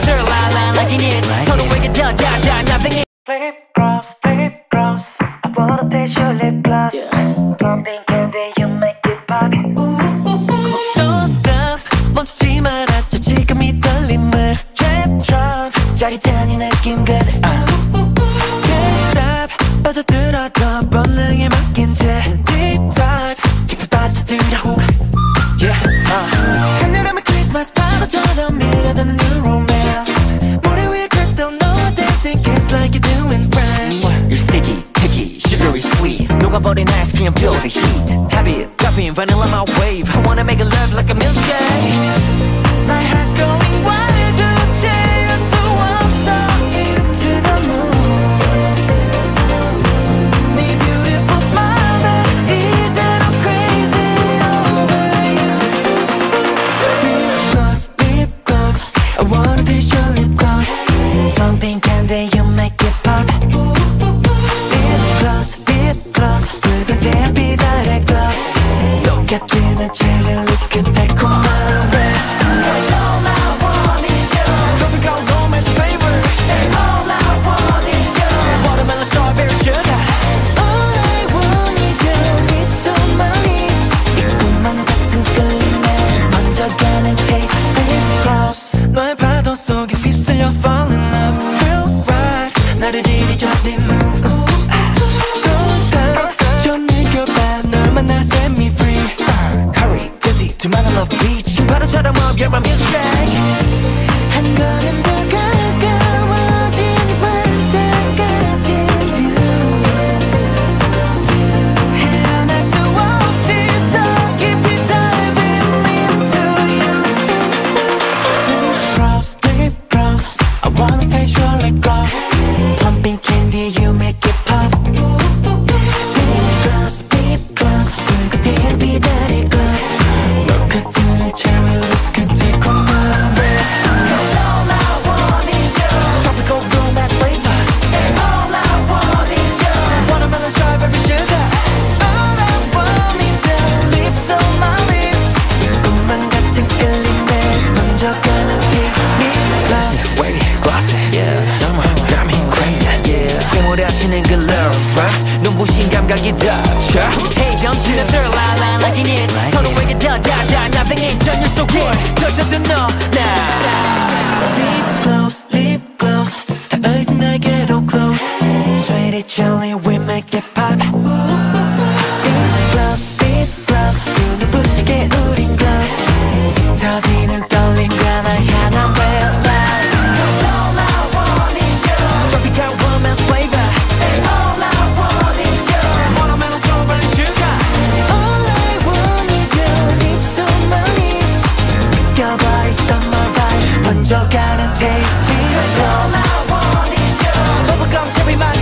줄 lalala like you need 서로에게 더더더 nothing Lip gloss, lip gloss. I wanna taste your lip gloss. Pumping candy, you make it pop. Don't stop 멈추지 마라 저 지금 이 떨림을 Trap trap 짜릿한 이 느낌 good 녹아버린 ice cream feel the heat Heavy, dropping vanilla my wave I wanna make love like a milkshake My heart's going wild 주체할 수 없어 Into the moon 네 beautiful smile에 이대로 crazy over you Lip gloss, lip gloss I wanna taste your 녹아지는 cherry lips 그 달콤 get my music. lip gloss Wait, glossy Yeah, summer got me crazy Yeah 휘몰아치는 그 love right? 눈부신 감각이 덮쳐 Hey, 염치는 줄 lalala like you need 서로에게 더더더 nothing ain't 전혀 so good 젖어든 너 now vibe 번져가는 taste All I want is you Bubblegum cherry my